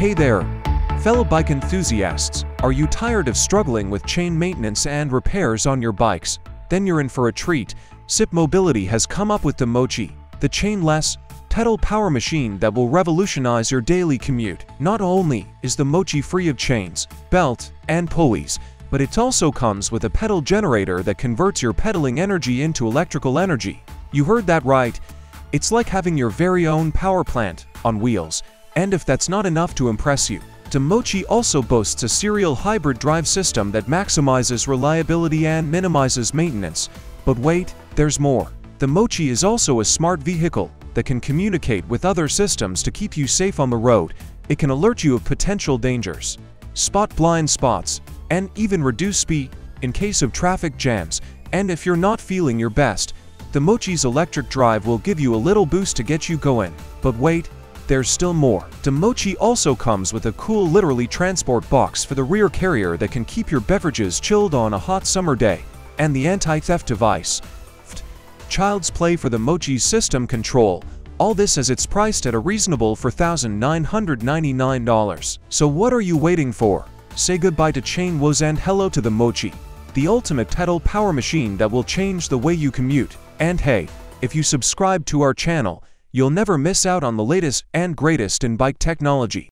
Hey there, fellow bike enthusiasts. Are you tired of struggling with chain maintenance and repairs on your bikes? Then you're in for a treat. CIP Mobility has come up with the Mocci, the chainless, pedal power machine that will revolutionize your daily commute. Not only is the Mocci free of chains, belt, and pulleys, but it also comes with a pedal generator that converts your pedaling energy into electrical energy. You heard that right. It's like having your very own power plant on wheels. And if that's not enough to impress you, the Mocci also boasts a serial hybrid drive system that maximizes reliability and minimizes maintenance. But wait, there's more. The Mocci is also a smart vehicle that can communicate with other systems to keep you safe on the road. It can alert you of potential dangers, spot blind spots, and even reduce speed in case of traffic jams. And if you're not feeling your best, the Mocci's electric drive will give you a little boost to get you going. But wait, there's still more. the Mocci also comes with a cool literally transport box for the rear carrier that can keep your beverages chilled on a hot summer day, and the anti-theft device. Child's Play for the Mocci's system control, all this as it's priced at a reasonable $4,999. So what are you waiting for? Say goodbye to chain woes and hello to the Mocci, the ultimate pedal power machine that will change the way you commute. And hey, if you subscribe to our channel, You'll never miss out on the latest and greatest in bike technology.